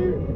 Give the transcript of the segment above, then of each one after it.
ils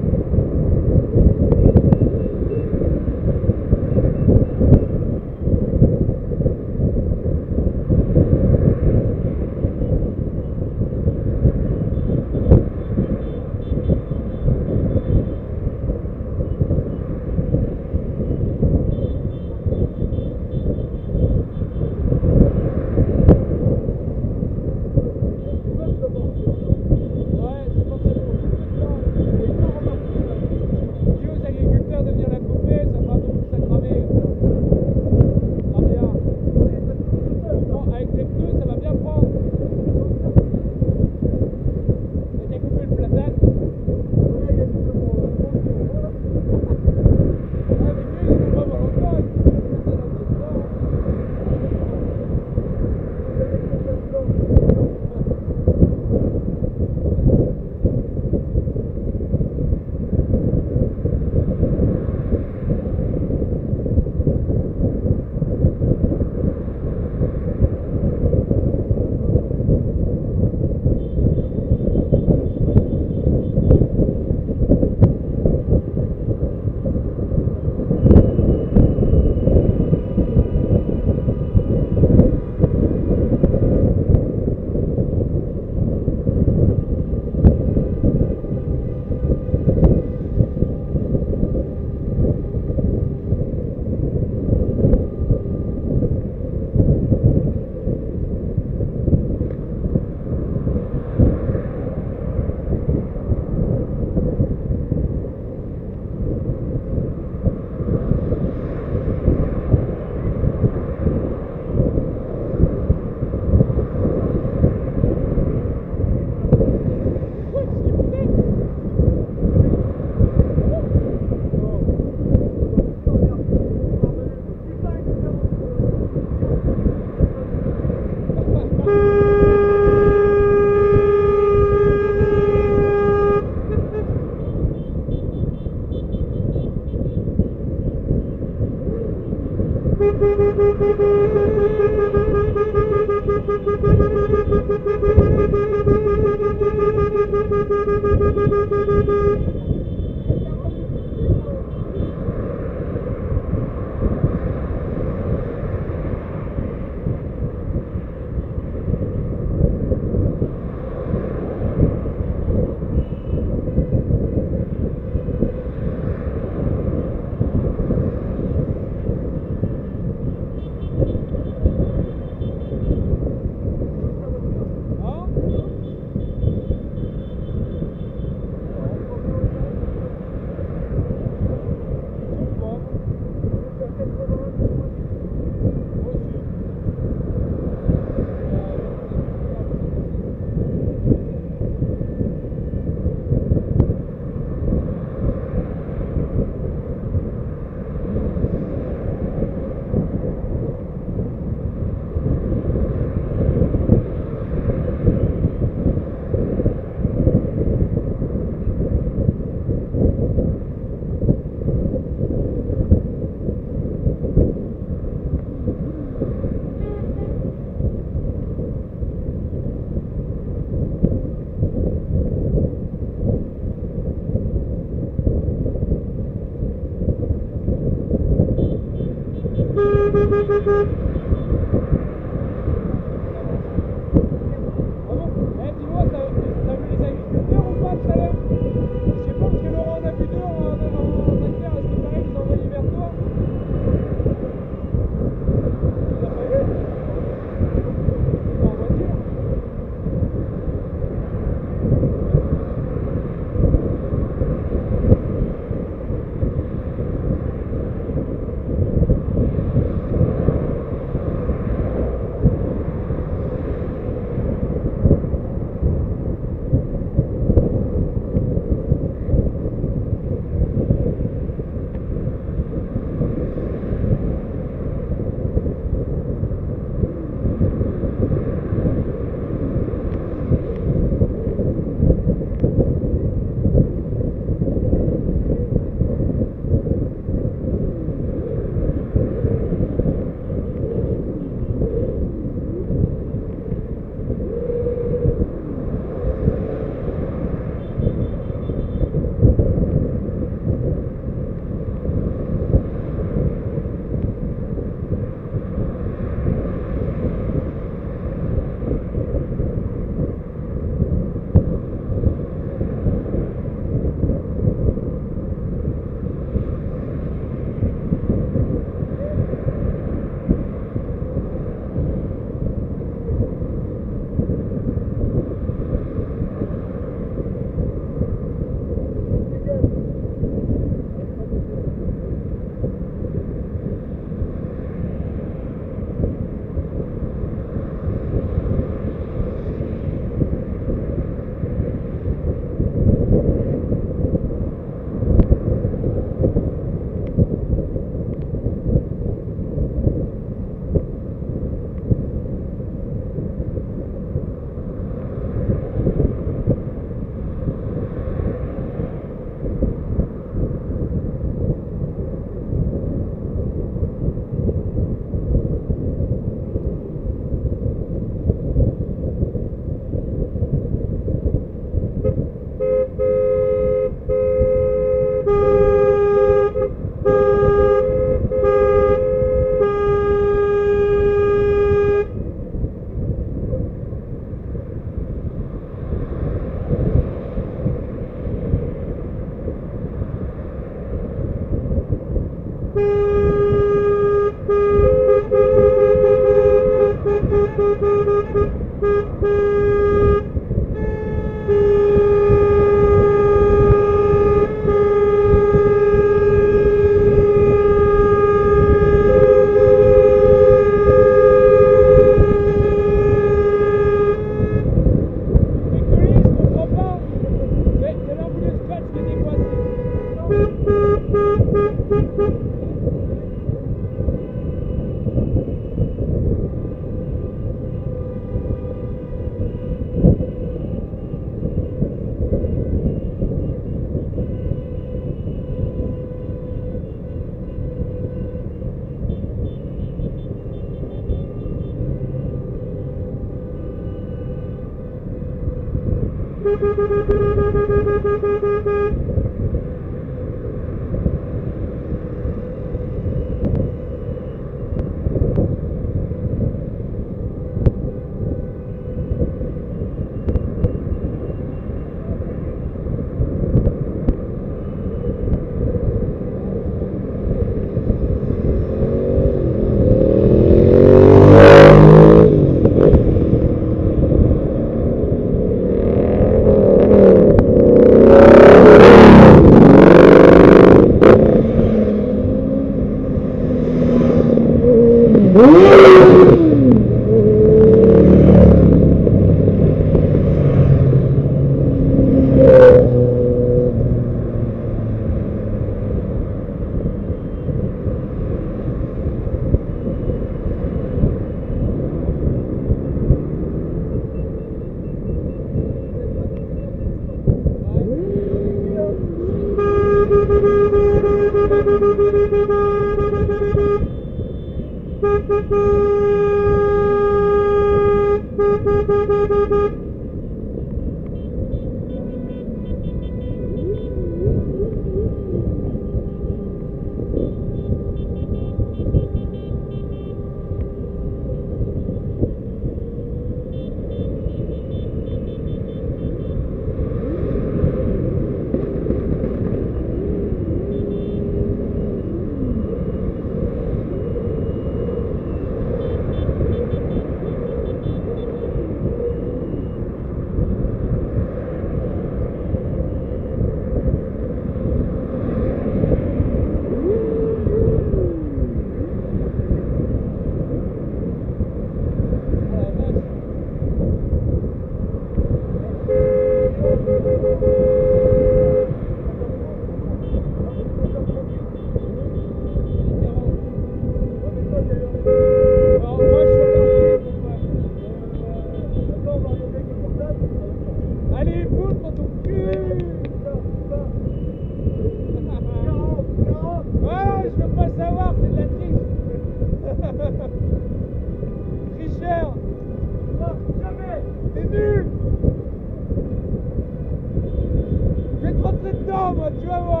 rentrer dedans,